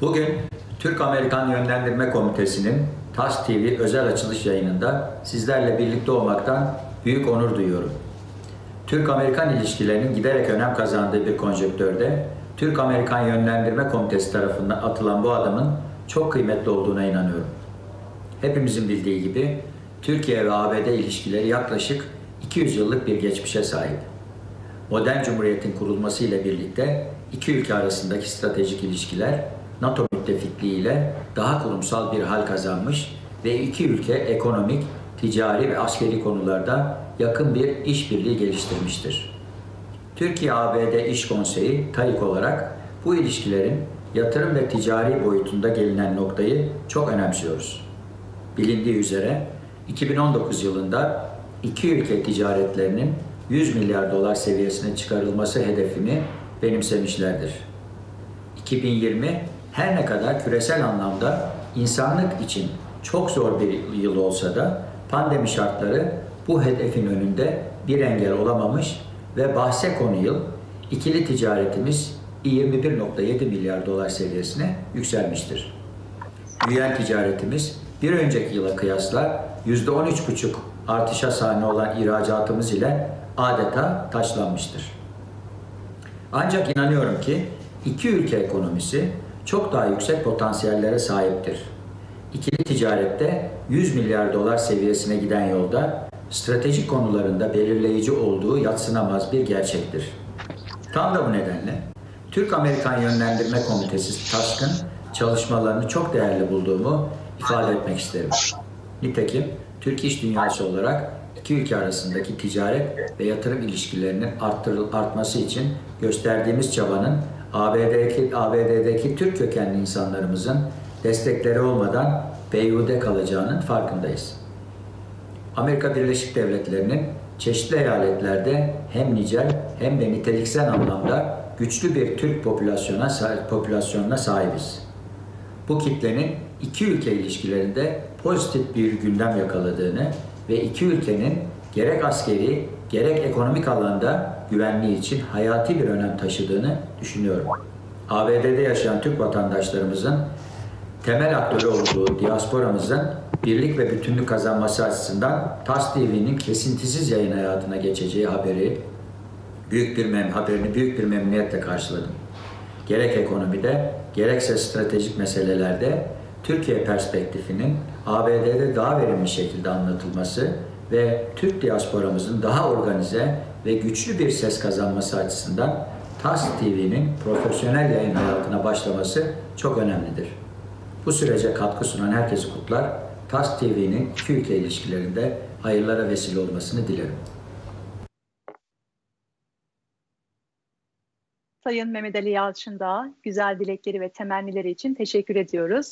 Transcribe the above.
Bugün Türk-Amerikan Yönlendirme Komitesi'nin TAS TV özel açılış yayınında sizlerle birlikte olmaktan büyük onur duyuyorum. Türk-Amerikan ilişkilerinin giderek önem kazandığı bir konjektörde Türk-Amerikan Yönlendirme Komitesi tarafından atılan bu adımın çok kıymetli olduğuna inanıyorum. Hepimizin bildiği gibi Türkiye ve ABD ilişkileri yaklaşık 200 yıllık bir geçmişe sahip. Modern Cumhuriyet'in kurulması ile birlikte iki ülke arasındaki stratejik ilişkiler NATO müttefikliği ile daha kurumsal bir hal kazanmış ve iki ülke ekonomik, ticari ve askeri konularda yakın bir işbirliği geliştirmiştir. Türkiye-ABD İş Konseyi TAİK olarak bu ilişkilerin yatırım ve ticari boyutunda gelinen noktayı çok önemsiyoruz. Bilindiği üzere 2019 yılında iki ülke ticaretlerinin 100 milyar dolar seviyesine çıkarılması hedefini benimsemişlerdir. 2020 her ne kadar küresel anlamda insanlık için çok zor bir yıl olsa da pandemi şartları bu hedefin önünde bir engel olamamış ve bahse konu yıl ikili ticaretimiz 21.7 milyar dolar seviyesine yükselmiştir. Büyüyen ticaretimiz bir önceki yıla kıyasla %13,5 artışa sahne olan ihracatımız ile adeta taşlanmıştır. Ancak inanıyorum ki iki ülke ekonomisi çok daha yüksek potansiyellere sahiptir. İkili ticarette 100 milyar dolar seviyesine giden yolda stratejik konularında belirleyici olduğu yatsınamaz bir gerçektir. Tam da bu nedenle Türk-Amerikan Yönlendirme Komitesi TASK'ın çalışmalarını çok değerli bulduğumu ifade etmek isterim. Nitekim Türk iş dünyası olarak iki ülke arasındaki ticaret ve yatırım ilişkilerinin arttırıl, artması için gösterdiğimiz çabanın ABD'deki, ABD'deki Türk kökenli insanlarımızın destekleri olmadan beyhude kalacağının farkındayız. Amerika Birleşik Devletleri'nin çeşitli eyaletlerde hem nicel hem de niteliksel anlamda güçlü bir Türk popülasyona, popülasyonuna sahibiz. Bu kitlenin iki ülke ilişkilerinde pozitif bir gündem yakaladığını ve iki ülkenin gerek askeri gerek ekonomik alanda güvenliği için hayati bir önem taşıdığını düşünüyorum. ABD'de yaşayan Türk vatandaşlarımızın temel aktörü olduğu diasporamızın birlik ve bütünlük kazanması açısından TAS TV'nin kesintisiz yayın hayatına geçeceği haberi büyük bir mem haberini büyük bir memnuniyetle karşıladım. Gerek ekonomide gerekse stratejik meselelerde Türkiye perspektifinin ABD'de daha verimli şekilde anlatılması ve Türk diasporamızın daha organize ve güçlü bir ses kazanması açısından TAS TV'nin profesyonel yayın hayatına başlaması çok önemlidir. Bu sürece katkı sunan herkesi kutlar, TAS TV'nin iki ülke ilişkilerinde hayırlara vesile olmasını dilerim. Sayın Mehmet Ali Yalçın da güzel dilekleri ve temennileri için teşekkür ediyoruz.